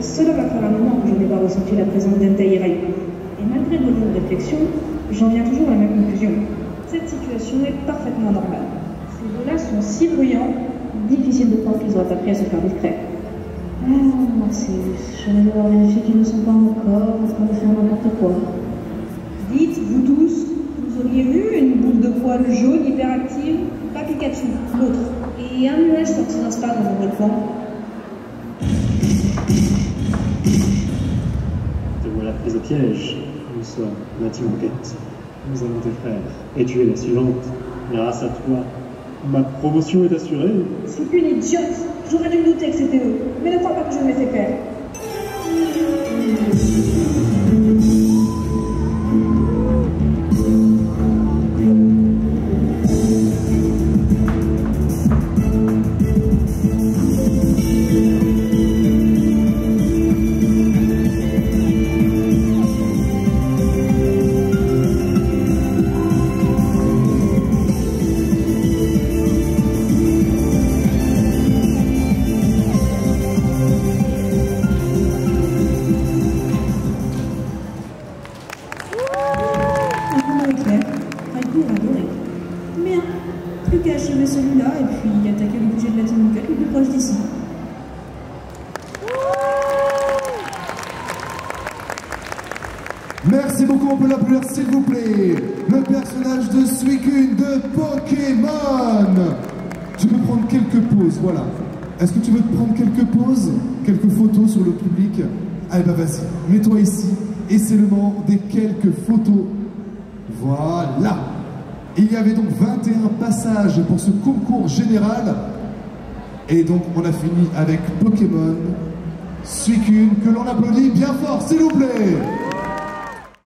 Cela va faire un moment que je n'ai pas ressenti la présence d'Entaïrai. Et malgré de longues réflexions, j'en viens toujours à la même conclusion. Cette situation est parfaitement normale. Ces deux-là sont si bruyants, difficile de croire qu'ils auraient appris à se faire discret. Ah, merci. Je vais devoir vérifier qu'ils ne sont pas encore en train de faire n'importe quoi. Dites, vous tous, vous auriez vu une boule de poils jaune hyperactive Pas Pikachu, l'autre. Et un nuage sorti d'un spa dans votre coin. Nous sommes Mathieu Enquête. Nous avons tes frères. Et tu es la suivante. Grâce à toi, ma promotion est assurée. C'est une idiote J'aurais dû me douter que c'était eux. Mais ne crois pas que je me fait faire. Merci beaucoup, on peut l'applaudir s'il vous plaît. Le personnage de Suicune de Pokémon. Tu peux prendre quelques pauses, voilà. Est-ce que tu veux prendre quelques pauses Quelques photos sur le public? Allez bah vas-y, mets-toi ici. Et c'est le moment des quelques photos. Voilà. Il y avait donc 21 passages pour ce concours général. Et donc on a fini avec Pokémon Suicune, que l'on applaudit bien fort, s'il vous plaît